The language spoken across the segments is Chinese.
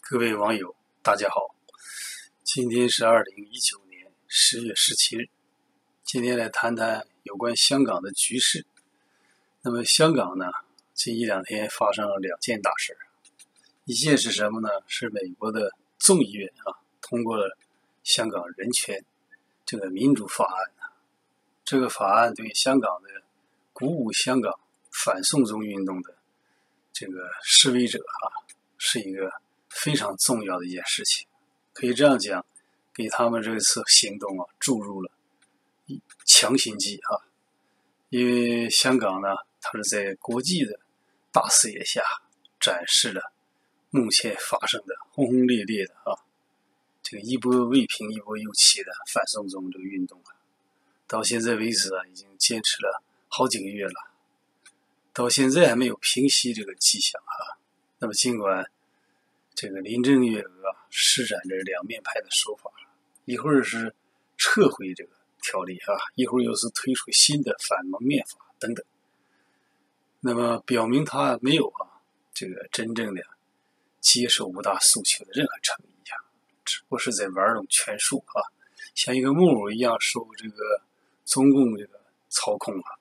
各位网友，大家好！今天是二零一九年十月十七日，今天来谈谈有关香港的局势。那么，香港呢，近一两天发生了两件大事一件是什么呢？是美国的众议院啊通过了香港人权这个民主法案这个法案对香港的鼓舞香港反送中运动的这个示威者啊，是一个。非常重要的一件事情，可以这样讲，给他们这次行动啊注入了强心剂啊。因为香港呢，它是在国际的大视野下展示了目前发生的轰轰烈烈的啊这个一波未平一波又起的反送中这个运动啊，到现在为止啊，已经坚持了好几个月了，到现在还没有平息这个迹象啊。那么尽管。这个林郑月娥，施展着两面派的手法，一会儿是撤回这个条例啊，一会儿又是推出新的反蒙面法等等。那么表明他没有啊，这个真正的接受五大诉求的任何诚意啊，只不过是在玩弄权术啊，像一个木偶一样受这个中共这个操控啊，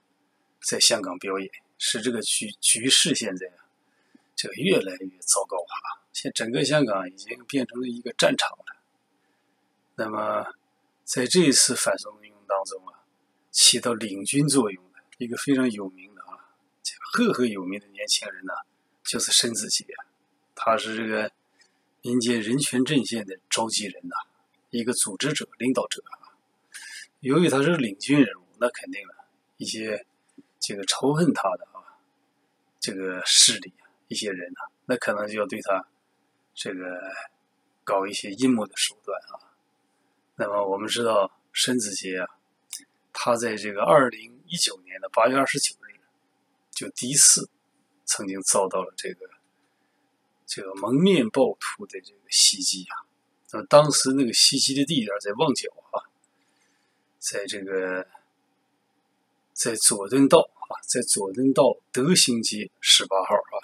在香港表演，使这个局局势现在啊，这越来越糟糕啊。现整个香港已经变成了一个战场了。那么，在这一次反送运动当中啊，起到领军作用的一个非常有名的啊，这个赫赫有名的年轻人呢，就是申子杰。他是这个民间人权阵线的召集人呐，一个组织者、领导者。由于他是领军人物，那肯定了一些这个仇恨他的啊，这个势力一些人呐，那可能就要对他。这个搞一些阴谋的手段啊，那么我们知道申子杰啊，他在这个二零一九年的八月二十九日，就第一次曾经遭到了这个这个蒙面暴徒的这个袭击啊。那么当时那个袭击的地点在旺角啊，在这个在佐敦道啊，在佐敦道德兴街十八号啊，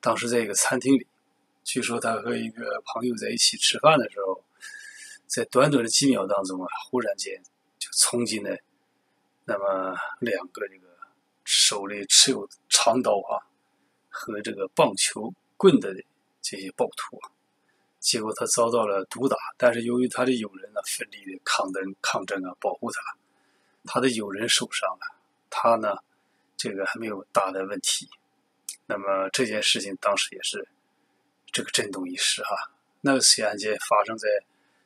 当时在一个餐厅里。据说他和一个朋友在一起吃饭的时候，在短短的几秒当中啊，忽然间就冲进来那么两个这个手里持有长刀啊和这个棒球棍的这些暴徒啊，结果他遭到了毒打。但是由于他的友人呢奋力的抗争抗争啊，保护他，他的友人受伤了，他呢这个还没有大的问题。那么这件事情当时也是。这个震动一时哈，那个起案件发生在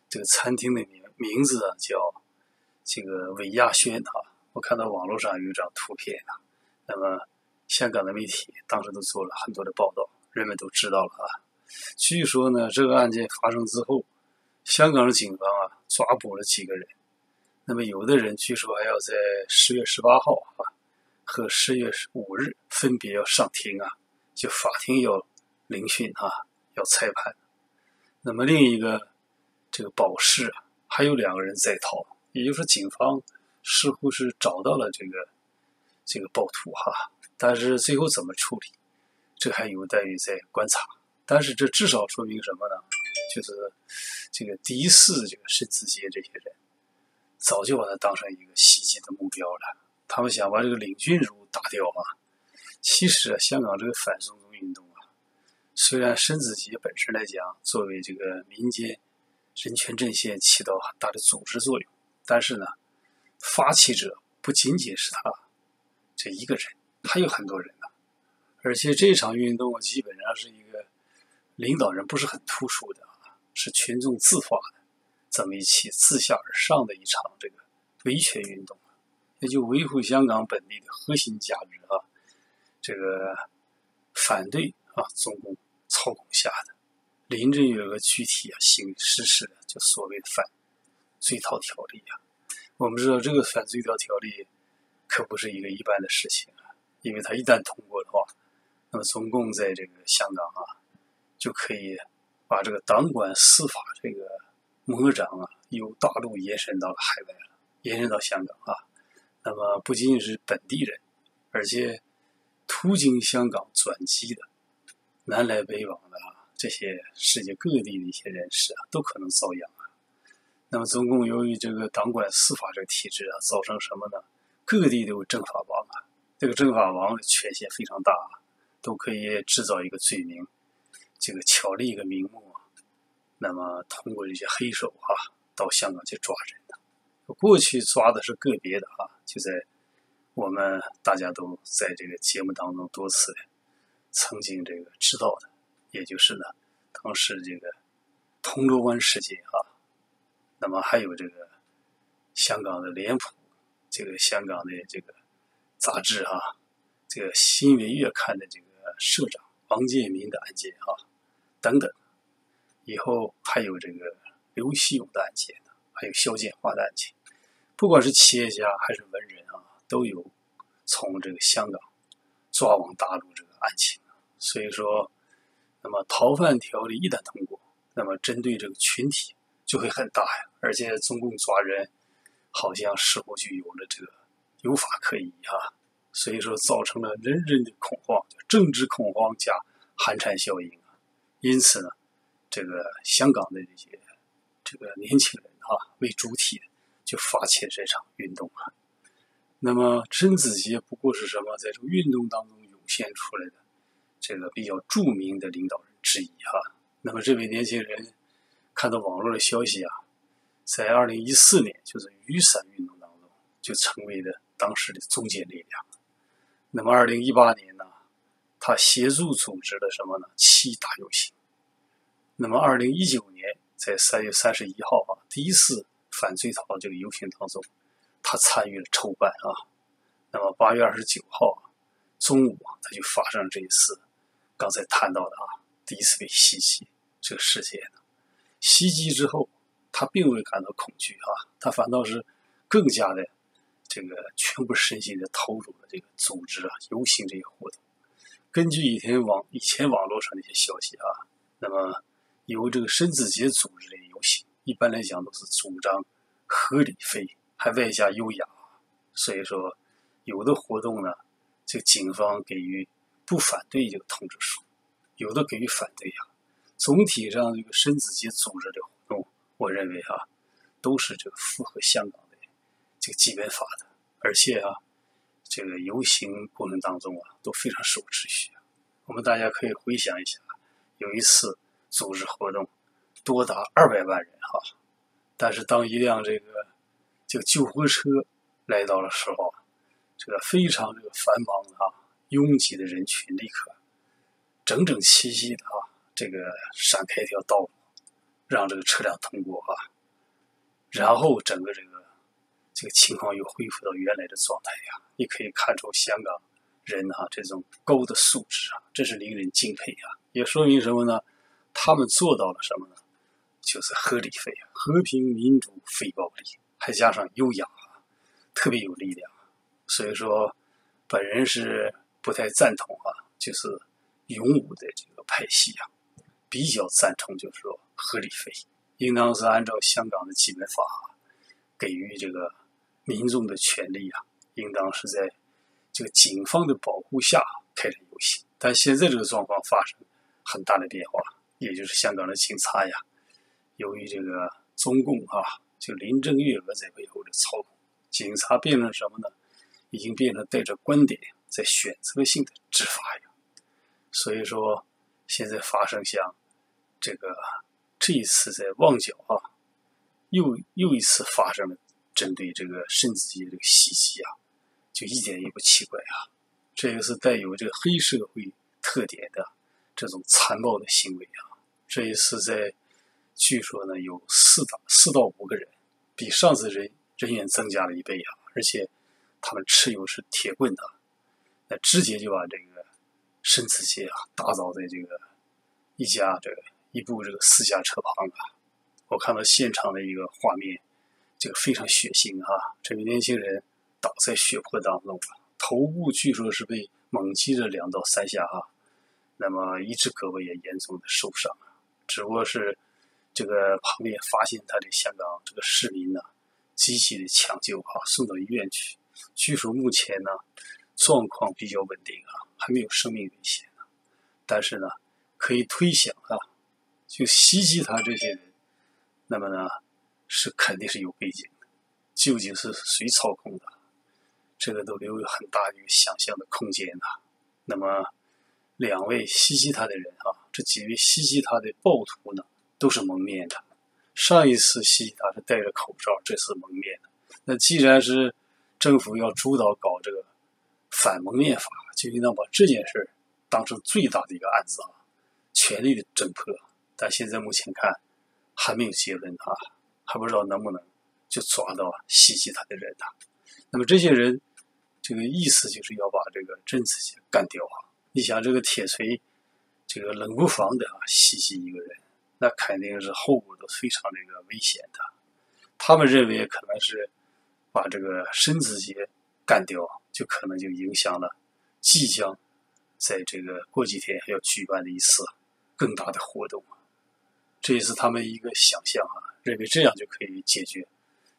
这个餐厅的名名字啊叫这个韦亚轩哈，我看到网络上有一张图片啊，那么香港的媒体当时都做了很多的报道，人们都知道了啊。据说呢，这个案件发生之后，香港的警方啊抓捕了几个人，那么有的人据说还要在十月十八号啊和十月五日分别要上庭啊，就法庭要聆讯啊。要裁判，那么另一个这个保释啊，还有两个人在逃，也就是说，警方似乎是找到了这个这个暴徒哈，但是最后怎么处理，这还有待于在观察。但是这至少说明什么呢？就是这个第一次这个申子杰这些人早就把他当成一个袭击的目标了，他们想把这个领军人打掉啊。其实香港这个反送中运动啊。虽然申子杰本身来讲，作为这个民间人权阵线起到很大的组织作用，但是呢，发起者不仅仅是他这一个人，还有很多人呢。而且这场运动基本上是一个领导人不是很突出的啊，是群众自发的这么一起自下而上的一场这个维权运动，那就维护香港本地的核心价值啊，这个反对啊中共。操控下的林郑月娥具体啊行实施的就所谓的反罪逃条例啊，我们知道这个反追逃条例可不是一个一般的事情啊，因为它一旦通过的话，那么中共在这个香港啊就可以把这个党管司法这个魔掌啊由大陆延伸到了海外了，延伸到香港啊，那么不仅仅是本地人，而且途经香港转机的。南来北往的这些世界各地的一些人士啊，都可能遭殃啊。那么，中共由于这个党管司法这个体制啊，造成什么呢？各地都有政法王啊，这个政法王的权限非常大啊，都可以制造一个罪名，这个巧立一个名目啊。那么，通过这些黑手啊，到香港去抓人的。过去抓的是个别的啊，就在我们大家都在这个节目当中多次曾经这个知道的。也就是呢，当时这个铜锣湾事件啊，那么还有这个香港的脸谱，这个香港的这个杂志啊，这个新闻月刊的这个社长王建民的案件啊，等等，以后还有这个刘锡勇的案件，还有肖建华的案件，不管是企业家还是文人啊，都有从这个香港抓往大陆这个案情，所以说。那么逃犯条例一旦通过，那么针对这个群体就会很大呀。而且中共抓人，好像似乎就有了这个有法可依哈。所以说造成了人人的恐慌，政治恐慌加寒蝉效应啊。因此呢，这个香港的这些这个年轻人啊为主体，就发起这场运动啊。那么甄子杰不过是什么，在这个运动当中涌现出来的。这个比较著名的领导人之一哈，那么这位年轻人看到网络的消息啊，在二零一四年就是雨伞运动当中就成为了当时的中坚力量。那么二零一八年呢，他协助组织了什么呢？七大游行。那么二零一九年在三月三十一号啊，第一次反追逃这个游行当中，他参与了筹办啊。那么八月二十九号中午，他就发生了这一次。刚才谈到的啊，第一次被袭击这个事件，袭击之后，他并未感到恐惧啊，他反倒是更加的这个全部身心的投入了这个组织啊游行这一活动。根据以前网以前网络上的一些消息啊，那么由这个申子杰组织的游行，一般来讲都是主张合理非，还外加优雅，所以说有的活动呢，这个警方给予。不反对这个通知书，有的给予反对呀。总体上，这个申子杰组织的活动，我认为啊，都是这个符合香港的这个基本法的，而且啊，这个游行过程当中啊，都非常守秩序。我们大家可以回想一下，有一次组织活动多达二百万人哈，但是当一辆这个这个救护车来到的时候，这个非常这个繁忙啊。拥挤的人群立刻整整齐齐的啊，这个闪开一条道路，让这个车辆通过啊，然后整个这个这个情况又恢复到原来的状态呀。你可以看出香港人啊这种高的素质啊，真是令人敬佩啊。也说明什么呢？他们做到了什么呢？就是合理非和平民主非暴力，还加上优雅，特别有力量。所以说，本人是。不太赞同啊，就是勇武的这个派系啊，比较赞同就是说合理非，应当是按照香港的基本法给予这个民众的权利啊，应当是在这个警方的保护下开展游行。但现在这个状况发生很大的变化，也就是香港的警察呀，由于这个中共啊，就林郑月娥在背后的操控，警察变成什么呢？已经变成带着观点。在选择性的执法呀，所以说现在发生像这个这一次在旺角啊，又又一次发生了针对这个申子杰这个袭击啊，就一点也不奇怪啊。这个是带有这个黑社会特点的这种残暴的行为啊。这一次在据说呢有四到四到五个人，比上次人人员增加了一倍啊，而且他们持有是铁棍的。那直接就把这个申子杰啊打倒在这个一家这个一部这个私家车旁啊，我看到现场的一个画面，这个非常血腥啊！这个年轻人倒在血泊当中，头部据说是被猛击了两到三下啊，那么一只胳膊也严重的受伤了只不过是这个旁边发现他的香港这个市民呢，积极的抢救啊，送到医院去。据说目前呢。状况比较稳定啊，还没有生命危险。但是呢，可以推想啊，就袭击他这些人，那么呢，是肯定是有背景的，究竟是谁操控的，这个都留有很大的想象的空间呐。那么，两位袭击他的人啊，这几位袭击他的暴徒呢，都是蒙面的。上一次袭击他是戴着口罩，这次蒙面的。那既然是政府要主导搞这个反蒙面法，就应当把这件事当成最大的一个案子啊，全力的侦破。但现在目前看还没有结论啊，还不知道能不能就抓到袭击他的人呐。那么这些人，这个意思就是要把这个政治家干掉啊。你想这个铁锤，这个冷不防的啊袭击一个人，那肯定是后果都非常这个危险的。他们认为可能是。把这个申子杰干掉，就可能就影响了即将在这个过几天要举办的一次更大的活动。这也是他们一个想象啊，认为这样就可以解决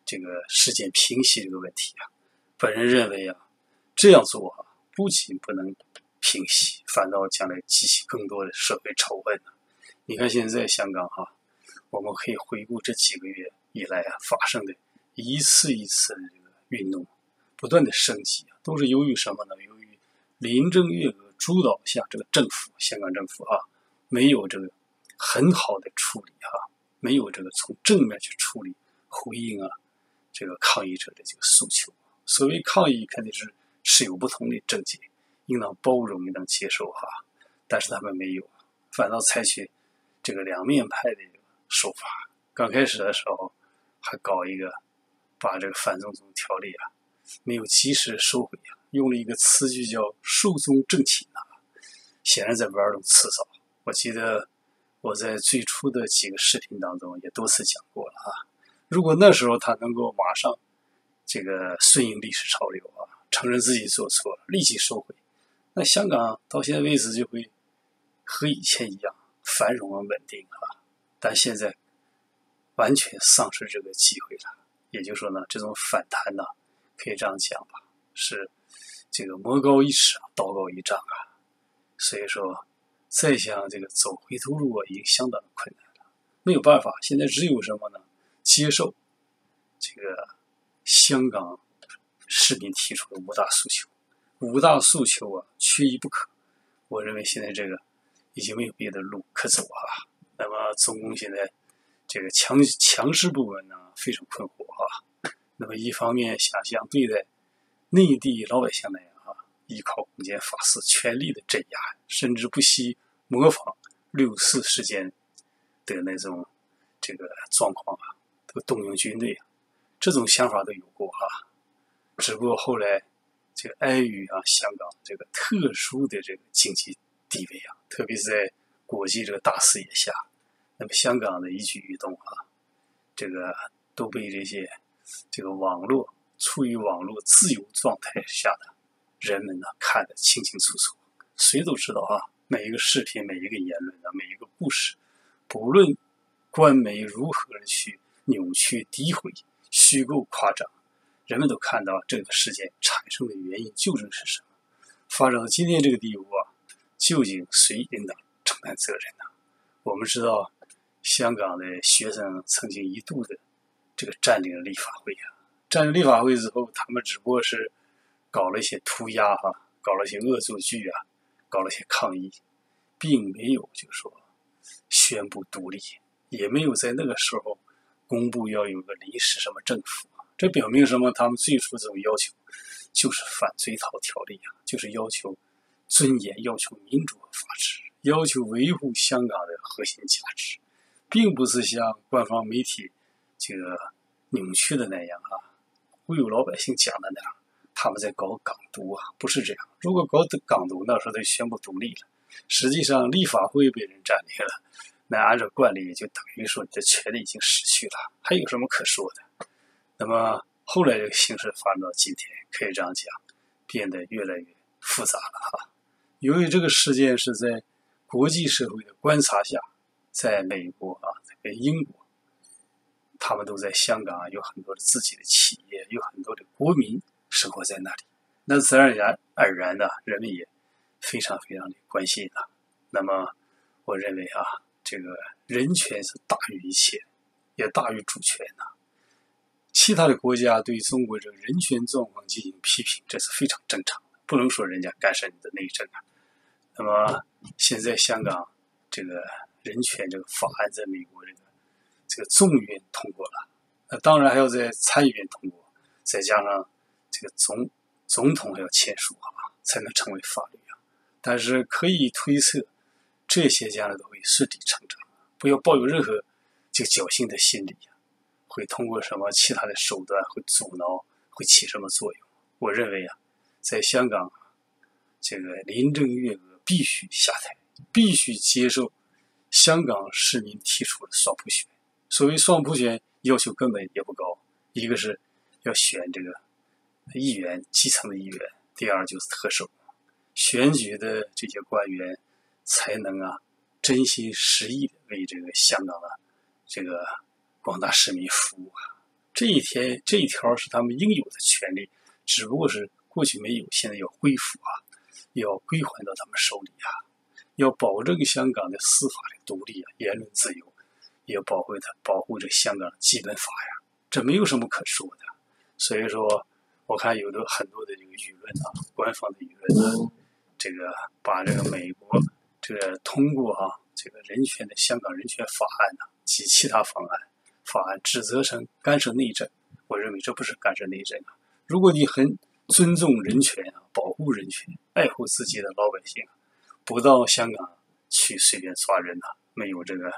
这个事件平息这个问题啊。本人认为啊，这样做啊，不仅不能平息，反倒将来激起更多的社会仇恨呢。你看现在香港哈，我们可以回顾这几个月以来啊发生的。一次一次的这个运动不断的升级啊，都是由于什么呢？由于林郑月娥主导下这个政府，香港政府啊，没有这个很好的处理哈，没有这个从正面去处理回应啊这个抗议者的这个诉求。所谓抗议肯定是持有不同的政见，应当包容，应当接受哈。但是他们没有，反倒采取这个两面派的手法。刚开始的时候还搞一个。把这个反送中条例啊，没有及时收回啊，用了一个词句叫“寿终正寝”啊，显然在玩弄辞藻。我记得我在最初的几个视频当中也多次讲过了啊。如果那时候他能够马上这个顺应历史潮流啊，承认自己做错了，立即收回，那香港到现在为止就会和以前一样繁荣而稳定啊。但现在完全丧失这个机会了。也就是说呢，这种反弹呢，可以这样讲吧，是这个魔高一尺，道高一丈啊。所以说，再想这个走回头路啊，已经相当困难了。没有办法，现在只有什么呢？接受这个香港市民提出的五大诉求。五大诉求啊，缺一不可。我认为现在这个已经没有别的路可走啊。那么，中共现在这个强强势部门呢？非常困惑啊！那么一方面想像对待内地老百姓那样啊，依靠公检法司全力的镇压，甚至不惜模仿六四事件的那种这个状况啊，都动用军队啊，这种想法都有过啊。只不过后来这个碍于啊香港这个特殊的这个经济地位啊，特别是在国际这个大视野下，那么香港的一举一动啊，这个。都被这些这个网络处于网络自由状态下的人们呢看得清清楚楚，谁都知道啊，每一个视频、每一个言论啊、每一个故事，不论官媒如何去扭曲、诋毁、虚构、夸张，人们都看到这个事件产生的原因究竟是什么，发展到今天这个地步啊，究竟谁应当承担责任呢？我们知道，香港的学生曾经一度的。这个占领了立法会啊，占领立法会之后，他们只不过是搞了一些涂鸦哈，搞了一些恶作剧啊，搞了些抗议，并没有就说宣布独立，也没有在那个时候公布要有个临时什么政府。这表明什么？他们最初这种要求就是反追逃条例啊，就是要求尊严，要求民主和法治，要求维护香港的核心价值，并不是像官方媒体。这个扭曲的那样啊，忽悠老百姓讲的那样，他们在搞港独啊，不是这样。如果搞港独，那时候就宣布独立了。实际上，立法会被人占领了，那按照惯例，就等于说你的权利已经失去了，还有什么可说的？那么后来这个形势发展到今天，可以这样讲，变得越来越复杂了哈。由于这个事件是在国际社会的观察下，在美国啊，在英国。他们都在香港，有很多的自己的企业，有很多的国民生活在那里。那自然而然而然的，人们也非常非常的关心他。那么，我认为啊，这个人权是大于一切，也大于主权呐。其他的国家对中国这个人权状况进行批评，这是非常正常，不能说人家干涉你的内政啊。那么现在香港这个人权这个法案在美国这个这个众议院通过了，那当然还要在参议院通过，再加上这个总总统还要签署啊，才能成为法律啊。但是可以推测，这些将来都会顺理成章，不要抱有任何这个侥幸的心理啊。会通过什么其他的手段会阻挠，会起什么作用？我认为啊，在香港，这个林郑月娥必须下台，必须接受香港市民提出的双普选。所谓双普选，要求根本也不高，一个是要选这个议员，基层的议员；第二就是特首，选举的这些官员才能啊真心实意的为这个香港啊这个。广大市民服务啊，这一天这一条是他们应有的权利，只不过是过去没有，现在要恢复啊，要归还到他们手里啊，要保证香港的司法的独立啊，言论自由，也要保护它，保护这香港基本法呀，这没有什么可说的。所以说，我看有的很多的这个舆论啊，官方的舆论啊，这个把这个美国这个通过啊这个人权的香港人权法案呢及其他方案。法案指责成干涉内政，我认为这不是干涉内政啊！如果你很尊重人权啊，保护人权，爱护自己的老百姓，不到香港去随便抓人呐，没有这个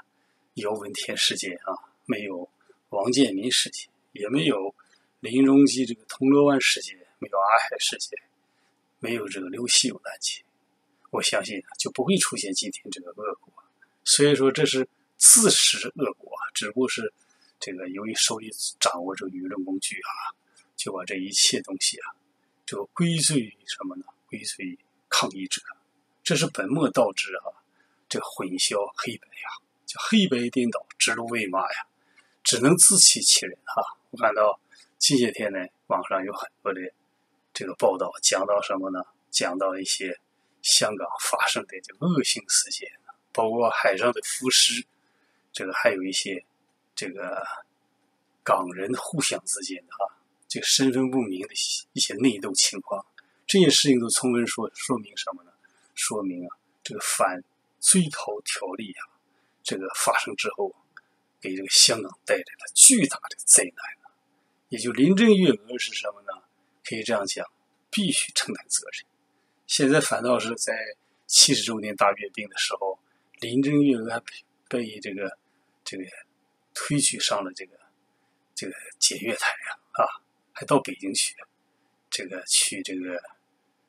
姚文天事件啊，没有王建民事件，也没有林荣基这个铜锣湾事件，没有阿海事件，没有这个刘锡勇案件，我相信就不会出现今天这个恶果。所以说，这是自食恶果，只不过是。这个由于手里掌握着舆论工具啊，就把这一切东西啊，就归罪于什么呢？归罪于抗议者，这是本末倒置啊！这混淆黑白呀，叫黑白颠倒，指鹿为马呀，只能自欺欺人哈！我看到近些天呢，网上有很多的这个报道，讲到什么呢？讲到一些香港发生的这恶性事件，包括海上的浮尸，这个还有一些。这个港人互相之间的哈，这个身份不明的一些内斗情况，这些事情都充分说说明什么呢？说明啊，这个反追逃条例啊，这个发生之后，给这个香港带来了巨大的灾难也就林郑月娥是什么呢？可以这样讲，必须承担责任。现在反倒是在七十周年大阅兵的时候，林郑月娥被这个这个。推举上了这个这个检阅台呀，啊，还到北京去，这个去这个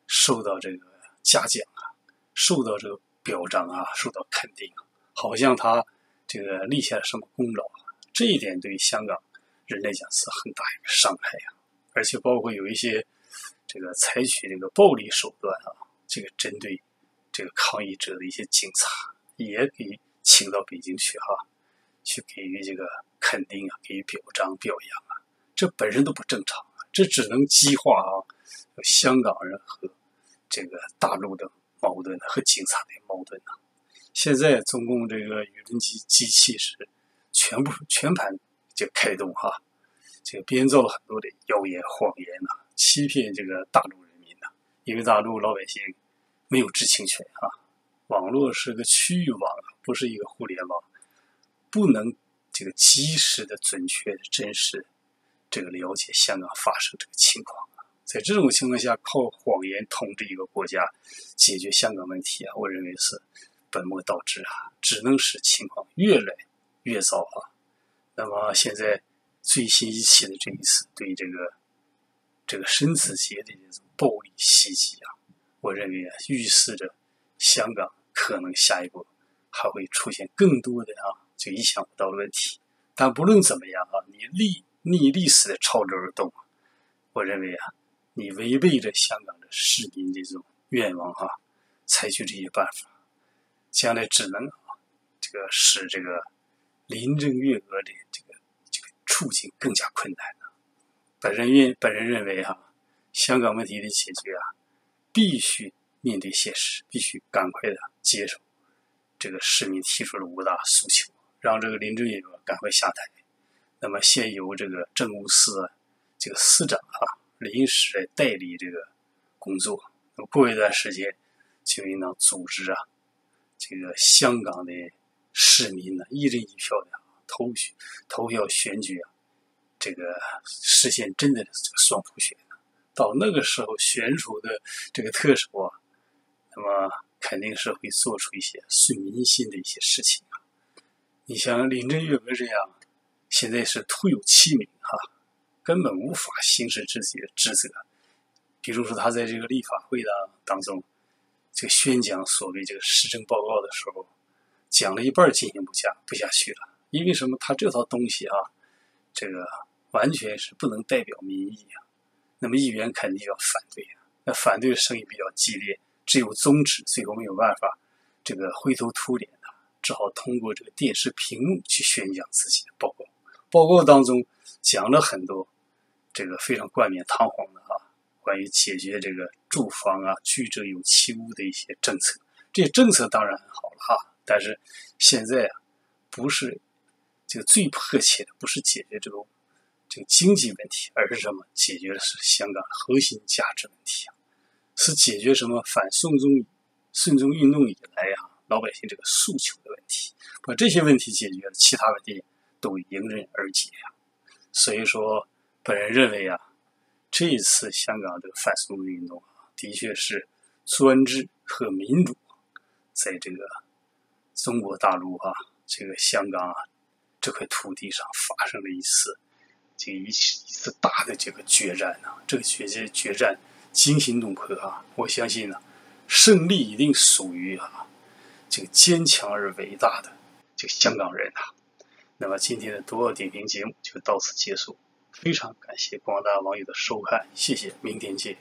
受到这个嘉奖啊，受到这个表彰啊，受到肯定啊，好像他这个立下了什么功劳，这一点对于香港人来讲是很大一个伤害呀。而且包括有一些这个采取这个暴力手段啊，这个针对这个抗议者的一些警察也给请到北京去哈。去给予这个肯定啊，给予表彰表扬，这本身都不正常，这只能激化啊香港人和这个大陆的矛盾和警察的矛盾呐。现在中共这个舆论机机器是全部全盘就开动哈，这个编造了很多的谣言谎言呐，欺骗这个大陆人民呐，因为大陆老百姓没有知情权啊，网络是个区域网，不是一个互联网。不能这个及时的、准确的、真实这个了解香港发生这个情况，在这种情况下，靠谎言统治一个国家解决香港问题啊，我认为是本末倒置啊，只能使情况越来越糟啊。那么现在最新一期的这一次对这个这个深子节的这种暴力袭击啊，我认为啊，预示着香港可能下一步还会出现更多的啊。就意想不到的问题，但不论怎么样啊，你立逆历史的潮流而动，我认为啊，你违背着香港的市民这种愿望哈，采取这些办法，将来只能啊，这个使这个林郑月娥的这个这个处境更加困难了。本人认本人认为哈，香港问题的解决啊，必须面对现实，必须赶快的接受这个市民提出的五大诉求，让这个林郑月娥赶快下台。那么，先由这个政务司这个司长啊临时来代理这个工作。那么，过一段时间就应当组织啊这个香港的市民呢一人一票的投选投票选举啊，这个实现真的这个双普选。到那个时候选出的这个特首啊，那么肯定是会做出一些顺民心的一些事情啊。你像林郑月娥这样，现在是徒有其名哈，根本无法行使自己的职责。比如说，他在这个立法会的当中，这个宣讲所谓这个施政报告的时候，讲了一半进行不下不下去了，因为什么？他这套东西啊，这个完全是不能代表民意啊。那么议员肯定要反对啊，那反对的声音比较激烈，只有终止，最后没有办法，这个灰头土脸的，只好通过这个电视屏幕去宣讲自己的报告。报告当中讲了很多这个非常冠冕堂皇的啊，关于解决这个住房啊居者有其屋的一些政策。这些政策当然很好了哈，但是现在啊，不是这个最迫切的，不是解决这个。这个经济问题，而是什么？解决的是香港核心价值问题啊，是解决什么反送中、顺中运动以来呀老百姓这个诉求的问题。把这些问题解决了，其他问题都迎刃而解呀。所以说，本人认为啊，这一次香港这个反送运动，的确是专制和民主在这个中国大陆啊，这个香港啊这块土地上发生了一次。这一次一次大的这个决战呐，这个决决决战惊心动魄啊！我相信呢，胜利一定属于啊这个坚强而伟大的这个香港人呐。那么今天的读报点评节目就到此结束，非常感谢广大网友的收看，谢谢，明天见。